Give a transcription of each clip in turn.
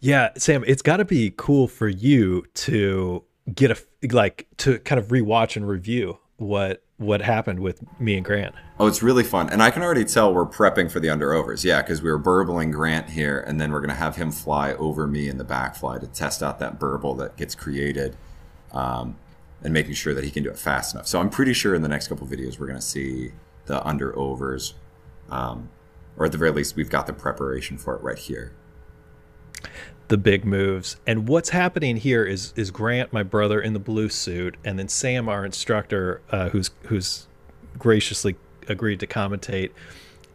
Yeah, Sam, it's got to be cool for you to get a like to kind of rewatch and review what what happened with me and Grant. Oh, it's really fun. And I can already tell we're prepping for the under overs. Yeah, because we were burbling Grant here, and then we're going to have him fly over me in the back fly to test out that burble that gets created um, and making sure that he can do it fast enough. So I'm pretty sure in the next couple videos, we're going to see the under overs, um, or at the very least, we've got the preparation for it right here the big moves. And what's happening here is is Grant, my brother, in the blue suit, and then Sam, our instructor, uh, who's who's graciously agreed to commentate,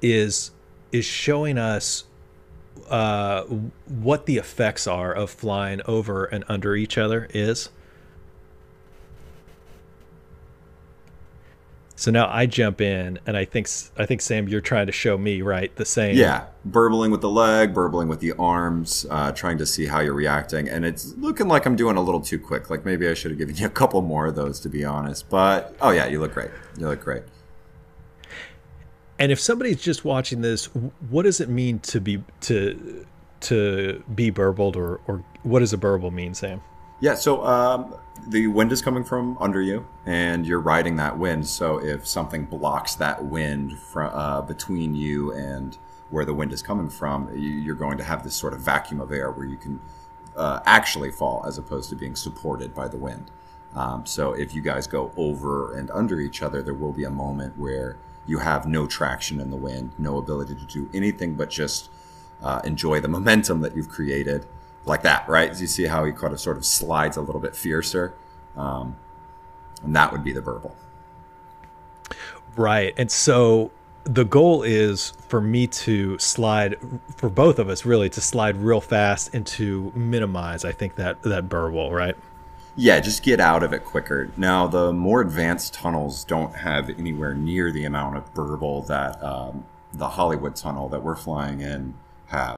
is is showing us uh, what the effects are of flying over and under each other is. So now I jump in, and I think I think Sam, you're trying to show me right the same. Yeah, burbling with the leg, burbling with the arms, uh, trying to see how you're reacting, and it's looking like I'm doing a little too quick. Like maybe I should have given you a couple more of those, to be honest. But oh yeah, you look great. You look great. And if somebody's just watching this, what does it mean to be to to be burbled, or or what does a burble mean, Sam? Yeah, so um, the wind is coming from under you, and you're riding that wind. So if something blocks that wind from uh, between you and where the wind is coming from, you're going to have this sort of vacuum of air where you can uh, actually fall as opposed to being supported by the wind. Um, so if you guys go over and under each other, there will be a moment where you have no traction in the wind, no ability to do anything but just uh, enjoy the momentum that you've created like that, right? You see how he kind of sort of slides a little bit fiercer. Um, and that would be the burble. Right. And so the goal is for me to slide for both of us really to slide real fast and to minimize I think that that burble, right? Yeah, just get out of it quicker. Now, the more advanced tunnels don't have anywhere near the amount of burble that um, the Hollywood tunnel that we're flying in have.